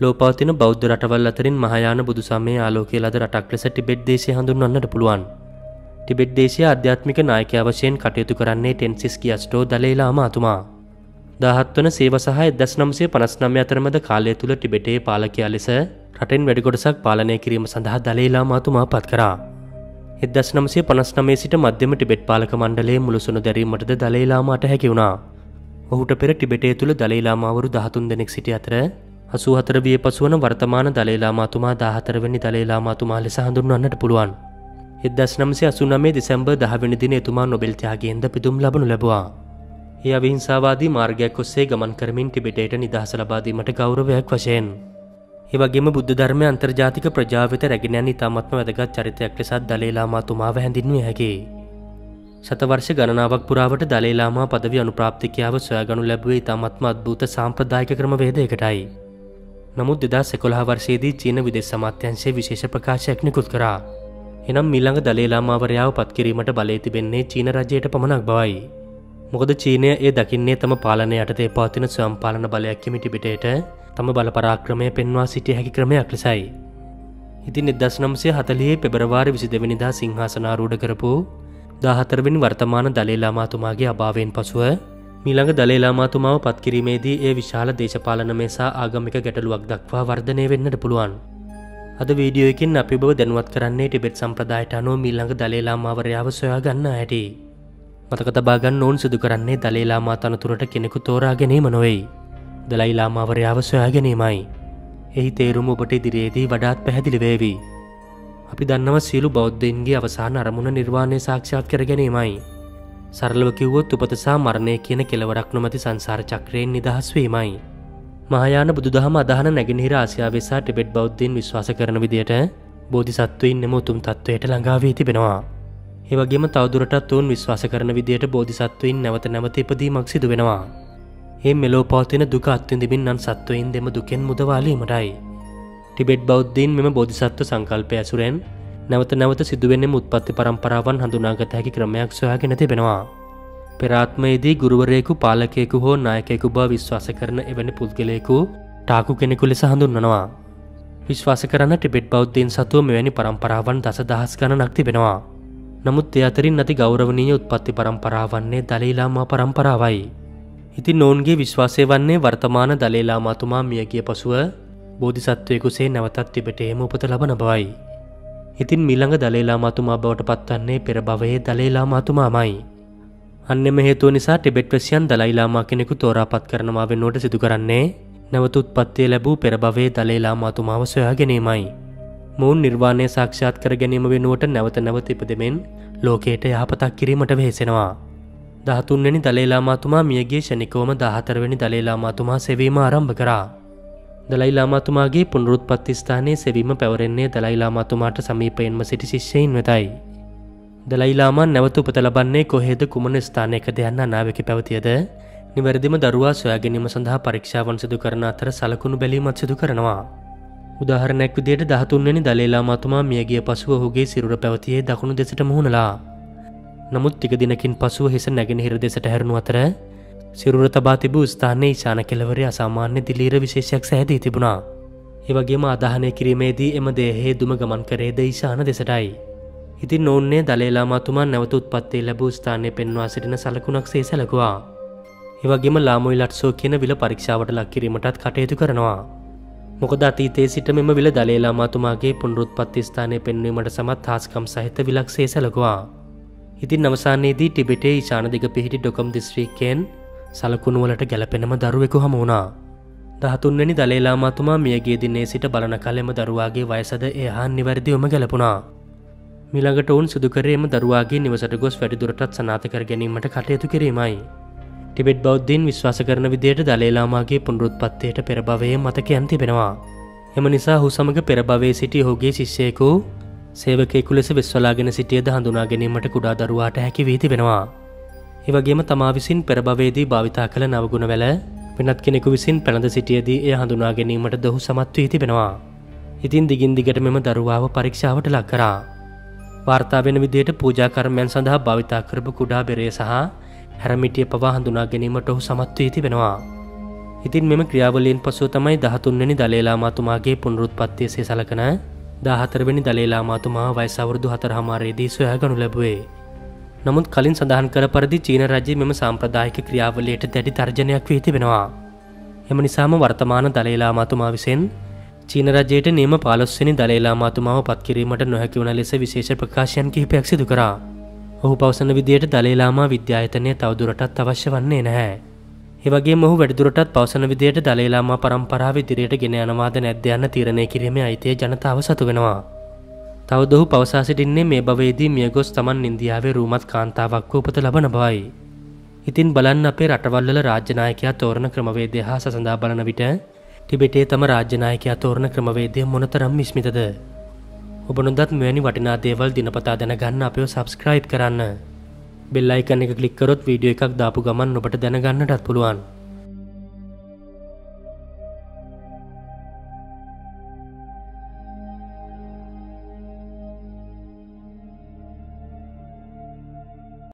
ලෝපවතින බෞද්ධ රටවල් අතරින් මහයාන බුදු සමේ ආලෝකය ලද රටක් ලෙස ටිබෙට් දේශය හඳුන්වන්නට පුළුවන්. ටිබෙට් දේශය අධ්‍යාත්මික නායකය වශයෙන් කටයුතු කරන්නේ ටෙන්සිස් කියස්ටෝ දලේලාම අතුමා. දහත් වන සේව සහ එදස් නම්සේ පනස් නම්ය අතරමද කාලය තුළ ටිබෙටේ පාලකයා ලෙස රටෙන් වැඩිකොටසක් පාලනය කිරීම සඳහා දලේලා මාතුමා පත් කරා. එදස් නම්සේ පනස් නමේ සිට මධ්‍යම ටිබෙට් පාලක මණ්ඩලේ මුළුසුණු දැරීමටද දලේලාමාට හැකි වුණා. ඔහුට පෙර ටිබෙටේ තුළ දලේලාමාවරු දහතුන් දෙනෙක් සිටි අතර හසු හතර විය පසුවන වර්තමාන දලේලාමාතුමා දාහතරවැනි දලේලාමාතුමා ලෙස හඳුන්වන්නට පුළුවන්. එදස් නම්සේ අසුනමේ දෙසැම්බ දහවැනි දින එතුමා නොබෙල්ත්‍යයාගේන්ද පිදුම් ලබනු ලැබවා. ඒ අවිහිංසාවාදී මාර්ගයක් ඔස්සේ ගමන් කරමින් ටිබෙටේට නිදහස ලබාදීමට ගෞරවයක් වශයෙන්. ඒවගේම බුද්ධ ධර්මය අන්තර්ජාතික ප්‍රජාවිත රැගෙනයන් ඉතාමත්ම වැදගත් චරිතයක් ලෙසත් දලේලාමාතුමාව හැඳින්ුව හැකි. සතවර්ෂ ගණනාවක් පුරාවට දලේලාමා පදවි අනුප්‍රාප්තිකාව සොයාගනු ලැබුවේ ඉතාමත්ම අත්භූත සාම්ප්‍රදායක ක්‍රම වේදයකටයි. නමුත් දෙදා සෙකොළහ වර්ෂයේදී චීන විදෙස් සමාත්‍යංශය විශේෂ ප්‍රකාශයක් නිකුත් කරා. එනම් මිල්ළඟ දලේලාමාවරයාව පත්කිරීමට බලය තිබෙන්නේ චීන රජයට පමණක් බවයි. මොකද චීනය ඒ දකින්නේ තම පාලනය යටතේ පවතින ස්වම්පාලන බලයක් කිමිටි පිටේට තම බලපරාක්‍රමය පෙන්වා සිටිය හැකි ක්‍රමයක් ලෙසයි. ඉතින් එදස් නම්සේ හතලියේ පෙබරවාරි විසි දෙවනිදා සිංහාසනාරූඩ කරපු දාහතරවෙනි වර්තමාන දලේලාමාතුමාගේ අභාවයෙන් පසුව මිළඟ දලේලාමාතුමාව පත්කිරීමේදී ඒ විශාල දේශපාලන මේසා ආගමික ගැටලුවක් දක්වා වර්ධනය වෙන්නට පුළුවන්. අද වීඩියෝයකින් අපි බව දැනුවත් කරන්නේ ටිබෙට් සම්ප්‍රදායට අනුව මිල්ළඟ දලේලාමාවරයාව සොයා ගන්න හැටි. මතක තබාගන්න ඔවුන් සිදු කරන්නේ දලේලාමා තනතුරට කෙනෙකු තෝරා ගැනීම නොවෙයි. දලයිලාමාවරයාව සොයා ගැනීමයි. එහි තේරුම ඔබට ඉදිරියේදී වඩාත් පැහැදිලි වේවී. අපි දන්නව සියලු බෞද්ධයින්ගේ අවසාන අරමුණ නිර්වාණය සාක්ෂාත් කර ගැනීමයි. සරලව කිව්වොත් උපතසා මරණය කියන කෙලවරක් නොමැති සංසාර චක්‍රයෙන් නිදහස්වීමයි. මහයාන බුදුදහම අදහන නැගෙනහිර ආසියාවෙසා ටිබෙට් බෞද්ධීන් විශ්වාස කරන විදියට බෝධිසත්වයින් නෙම උතුම් තත්ත්වයට ළඟාවී තිබෙනවා. ඒවගේම තවදුරටත් ඔවුන් විශ්වාස කරන විදියට බෝධිසත්වයින් නැවත නැවත ඉපදීමක් සිදු වෙනවා. ඒ මෙලෝ පවතින දුක අත්විඳමින් අන් සත්වයින් දෙම දුකෙන් මුදවාලීමටයි. ටිබෙට් බෞද්ධීන් මෙම බෝධිසත්ව සංකල්පය ඇසුරෙන් නැවත නැවත සිදුවෙන්නේ උත්පත්ති පරම්පරාවන් හඳුනාගත හැකි ක්‍රමයක් සොයාගෙන තිබෙනවා. පෙරාත්මයේදී ගුරුවරයෙකු පාලකයෙකු හෝ නායකෙකු බව විශ්වාස කරන එවැනි පුද්ගලයෙකු ටාකු කෙනෙකු ලෙස හඳුන්වනවා. විශ්වාස කරන්න ටිබෙට් බෞද්ධීන් සතුව මෙවැනි පරම්පරාවන් දස දහස් ගණනක් තිබෙනවා. නමුත් එය අතරින් නැති ගෞරවනීය උත්පත්ති පරම්පරාවන්නේ දලීලාමා පරම්පරාවයි. ඉතින් ඔවුන්ගේ විශ්වාසය වන්නේ වර්තමාන දලේලාමාතුමා මියගිය පසුව බෝධිසත්වයකුසේ නැවතත් තිබට එහෙම උපත ලබන බවයි. ඉතින් මිළඟ දලේලාමාතුමා බවට පත්වන්නේ පෙර භවයේ දලේලාමාතුමාමයි. අන්නෙම හේතුව නිසා ටෙබෙට්වසියන් දලයිලාමා කෙනෙකු තෝරාපත් කරනවා වෙන්නෝට සිදු කරන්නේ නැවත උත්පත්තිය ලැබූ පෙරභවේ දලේලාමාතුමාව සොයා ගැනීමයි. මොවුන් නිර්වාණය සාක්ෂාත් කර ගැනීම වෙනුවට නැවත නැවත ඉපදෙමෙන් ලෝකයට යහපතක් කිරීමට වෙහෙසෙනවා. දහතුන්වැනි දලේලාමාතුමා මියගේ ෂණිකෝම දහතරවැනි දලේලාමාතුමා සෙවීම ආරම්භ කරා. දලයිලාමාතුමාගේ පුනරුත් පත්තිස්ථානයේ සෙවීම පැවරෙන්නේ දලයිලාමාතුමාට සමීපයෙන්ම සිටි ශිෂ්‍යයින් වෙතයි. දලයිලාමන් නැවත උපත ලබන්නේ කොහෙද කුමන ස්ථානයක දෙයන්න අනාවකි පැවතියද නිවැරදිම දරුවා සොයාගැනීම සඳහා පරීක්ෂාවන් සිදු කරන අතර සලකුණු බැලීමත් සිදු කරනවා. උදාහරණැක් විදියට දහතුන්වැනි දලේලාමාතුමා මියගිය පසුව ඔහුගේ සිරුර පැවතියේ දකුණු දෙසට මුහුණලා. නමුත් ටික දිනකින් පසුව හිස නැගෙනහිර දෙසට හැරුණු අතර සිරුර තබා තිබූ ස්ථානයේ ඊශාන කෙලවරේ අසාමාන්‍ය දිලීර විශේෂයක් සෑදී තිබුණා. ඒවගේම අදහනය කිරීමේදී එම දේහේ දුම ගමන් කරේද ඊශාන දෙසටයි. ඉතින් නොන්නේ දලේලාමාතුමා නැවත උත්පත්තේ ලැබූ ස්ථානය පෙන්වා සිටින සලකුණක් සේ සැලකවා. ඒවගේම ලාමොයි ලට්සෝ කියන විල පරීක්ෂාවට ලක් කිරීමටත් කටයුතු කරනවා. මොකද අතීතේ සිට මෙම විල දලේලාමාතුමාගේ පුනරුත්පත්ති ස්ථානය පෙන්වීමට සමත් හාස්කම් සහිත විලක් සේ සැලකවා. ඉතින් අවසානයේදී ටිබෙටේ ඊශාන දිග පිහිටි ඩොකම් දිස්ත්‍රීකයෙන් සලකුණුවලට ගැලපෙනම දරුවෙකු හමුණා. දහතුන්වැනි දලේලාමාතුමා මියගේ දින්නේ සිට බලන කලෙම දරුවාගේ වයසද එහා නිවැරදිවම ගැලපුණා. මිළඟට ඔවුන් සිදුකරේම දරුවාගේ නිවසට ගොස් වැඩිදුරටත් සනාත කර ගැනීමට කටයුතු කිරීමයි. ටිබෙට් බෞද්ධීන් විශ්වාස කරන විදියට දලේලාමාගේ පුනරුත්පත්තයට පෙරභවයේ මතකයන් තිබෙනවා. එම නිසා හු සමඟ පෙරභවේ සිටි ඔහුගේ ශිෂ්‍යයකු සේවකෙකු ලෙස වෙස්වලාගෙන සිටියද හඳුනා ගැනීමට කුඩා දරුවාට හැකි වී තිබෙනවා. ඒවගේම තමා විසින් පෙරභවේදී භාවිතා කළ නවගුණ වැල වෙනත් කෙනෙකු විසින් පැළඳ සිටියදී එය හඳුනා ගැනීමට දොහු සමත් වී තිබෙනවා. ඉතින් දිගින් දිගට මෙම දරුවාව පරීක්ෂාවට ලක් කරා. වාර්තා වෙන විදියට පූජාකර්මයන් සඳහා භාවිතා කරපු කුඩා බෙරේ සහ හැරමිටිය පවා හඳුනා ගැනීමට ඔහු සමත් වී තිබෙනවා. ඉතින් මෙම ක්‍රියාවලියෙන් පසුව තමයි දහතුන්වැනි දලේලාමාතුමාගේ පුනරුත්පත්තියසේ සලකන දාහතරවෙනි දලේලාමාතුමා වයිසවුරුදු හතර හමාරේදී සොයා ගනු ලැබුවේ. නමුත් කලින් සඳහන් කර පරදි චීන රජය මෙම සාම්ප්‍රදායික ක්‍රියාවලයට දැඩි තර්ජනයක් වී තිබෙනවා. එම නිසාම වර්තමාන දලේලාමාතුමා විසෙන් චීන රජයට නියම පාලොස්වනි දලේලාමාතුමාව පත්කිරීමට නොහැකි වන ලෙස විශේෂ ප්‍රකාශයන් කිහිපයක් සිදු කරා. ඔහු පවසන විදියට දලේලාමා විද්‍යායතනය තවදුරටත් අවශ්‍ය වන්නේ නැහැ. ඒවගේ මොහු වැඩිදුරටත් පවසන විදියට දලේලාමා පරම්පරාව ඉදිරියට ගෙන යනවාද නැද්ද යන්න තීරණය කිරීමේ අයිතිය ජනතාව සතු වෙනවා. තවදොහු පවසා සිටින්නේ මේ භවේදී මියගොස් තමන් ඉන්දියාවේ රූමත් කාන්තාවක් උපත ලබන බවයි. ඉතින් බලන්න අපේ රටවල්ල රාජ්‍යනායකයා තෝරණ ක්‍රමවේදය හා සඳහා බලන විට ටිබෙටේ තම රාජ්‍යනායකයා තෝරණ ක්‍රමවේදය මොනතරම් මිස්මිතද. ඔබ නොදත් මෙවැනි වටිනා දේවල් දිනපතා දැනගන්න අපයෝ සබස්ක්‍රයිබ් කරන්න. බෙල්ලයිකන එක කලික්කරොත් වීඩියෝ එකක් දාපු ගමන් ඔබට දැනගන්නටත් පුළුවන්.